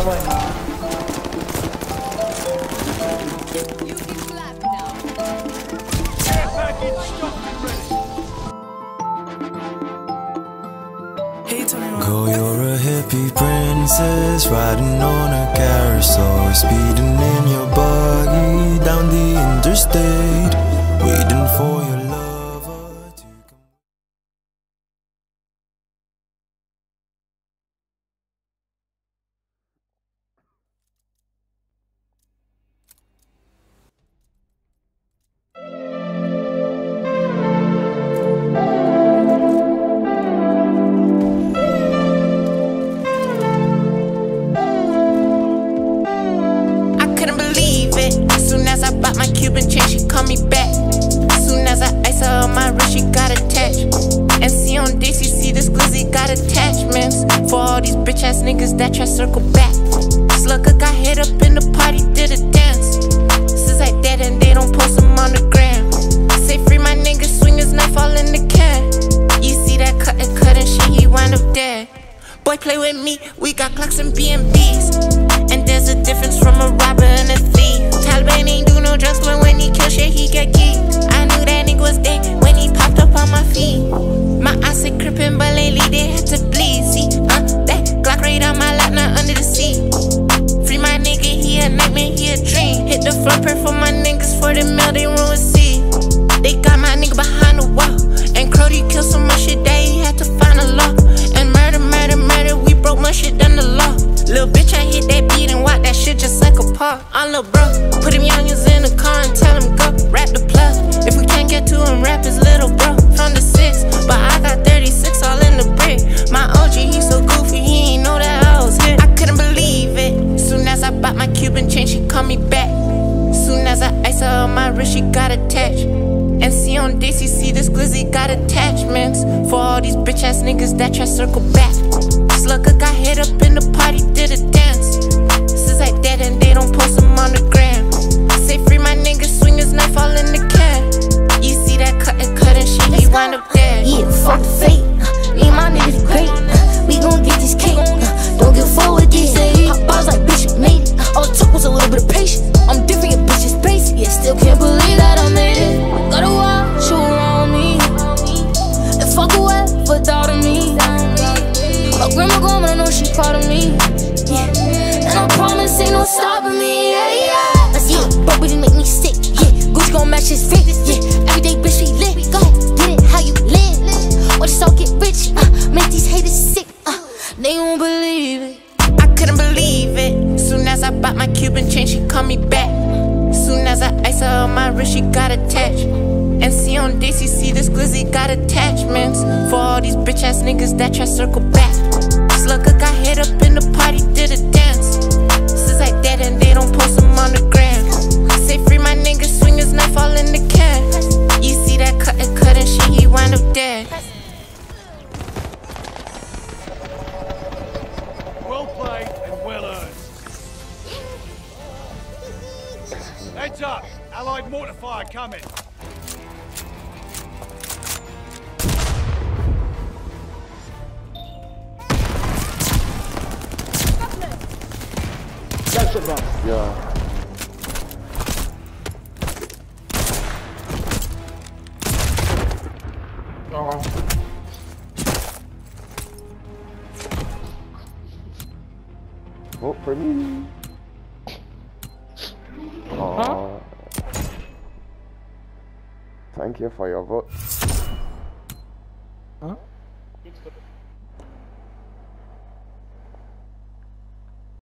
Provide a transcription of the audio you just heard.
Go, you're a hippie princess Riding on a carousel Speeding in your buggy Down the interstate Waiting for your ass niggas that try circle back. Slugger got hit up in the party, did a dance. Since I dead and they don't post them on the gram. Say free my niggas, swing his knife all in the can. You see that cut and cut and shit, he wind up dead. Boy, play with me, we got clocks and BNBs. Got attached. And see on see this glizzy got attachments. For all these bitch ass niggas that try to circle back. Slugger got hit up in the no stopping me. Yeah, yeah. Let's yeah, but we just make me sick. Yeah, Gucci gon' match his fit. Yeah, everyday bitch we lit. Go get it how you live. Watch us all get rich. Uh, make these haters sick. Uh, they won't believe it. I couldn't believe it. Soon as I bought my Cuban chain, she called me back. Soon as I ice her on my wrist, she got attached. And see on see this glizzy got attachments. For all these bitch ass niggas that try circle back. Allied mortar fire coming. Yeah. Vote for me. Aw. Thank you for your vote. Huh?